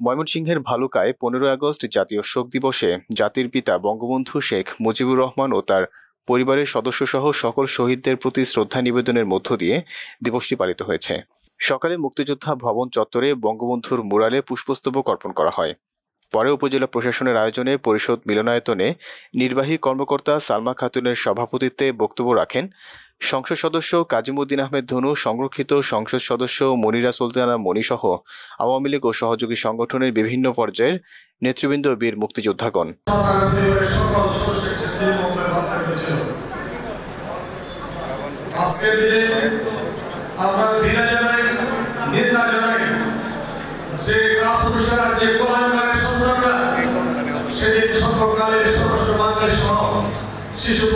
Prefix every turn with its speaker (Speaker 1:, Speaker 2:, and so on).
Speaker 1: ময়মনসিংহের ভালুকায় পনেরোই আগস্ট জাতীয় শোক দিবসে জাতির পিতা বঙ্গবন্ধু শেখ মুজিবুর রহমান ও তার পরিবারের সদস্যসহ সকল শহীদদের প্রতি শ্রদ্ধা নিবেদনের মধ্য দিয়ে দিবসটি পালিত হয়েছে। সকালে মুক্তিযোদ্ধা ভবন চত্বরে বঙ্গবন্ধুর মুরালে পুষ্পস্তবক অর্পণ করা হয়। পরে উপজেলা প্রশাসনের আয়োজনে পরিষদ মিলনায়তনে নির্বাহী কর্মকর্তা সালমা খাতুনের সভাপতিত্বে বক্তব্য রাখেন সংসদ সদস্য কাজিমুদ্দিন আহমেদ ধনু, সংরক্ষিত সংসদ সদস্য মনিরা সুলতানা মণিসহ আওয়ামী লীগ ও সহযোগী সংগঠনের বিভিন্ন পর্যায়ের নেতৃবৃন্দ বীর মুক্তিযোদ্ধাগণ।
Speaker 2: শিশু